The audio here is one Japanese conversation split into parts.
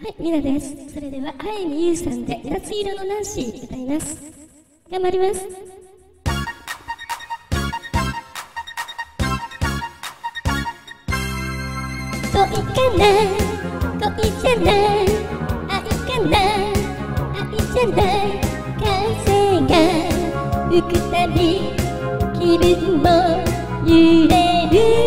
はい、ミナです。それでは、あいみゆうさんで、夏色のナンシー歌います。頑張ります。恋かな恋じゃない愛かな愛じゃない風が吹くたび気分も揺れる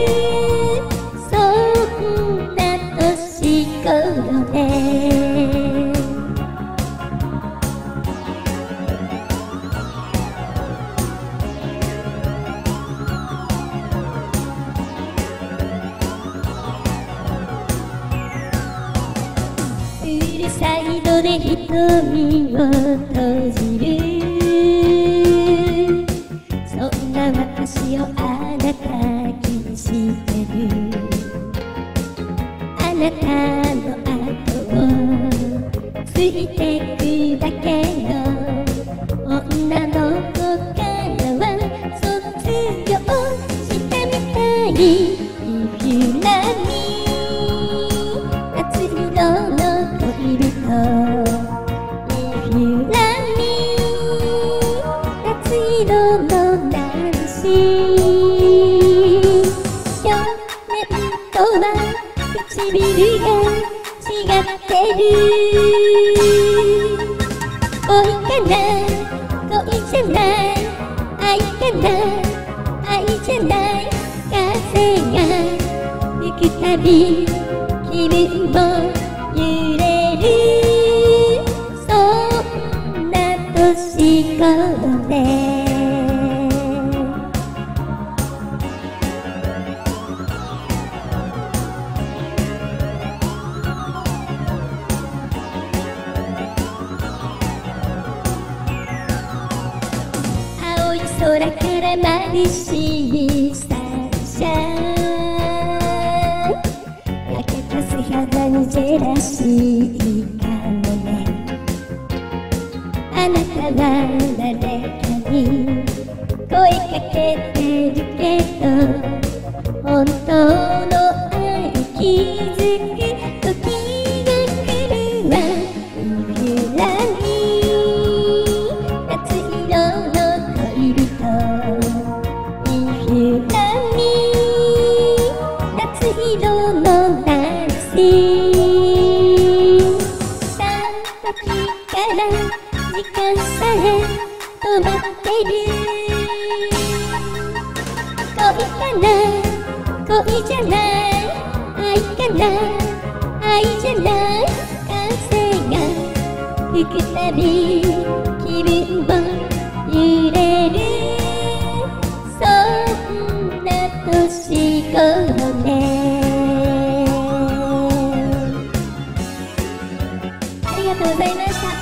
るさいので瞳を閉じるそんな私をあなた気にしてる。あなたの後をついてくだけの女の子からは卒業したみたい。去年とは唇が違ってる恋かな恋じゃない愛かな愛じゃない風が吹くたび気分も揺れるそんな年頃ね空から眩しいサンシャイン焼けた素肌にジェラシーかもねあなたは誰かに声かけてるけど本当のってる恋かな恋じゃない愛かな愛じゃない風が吹くたび気分も揺れるそんな年頃ねありがとうございました。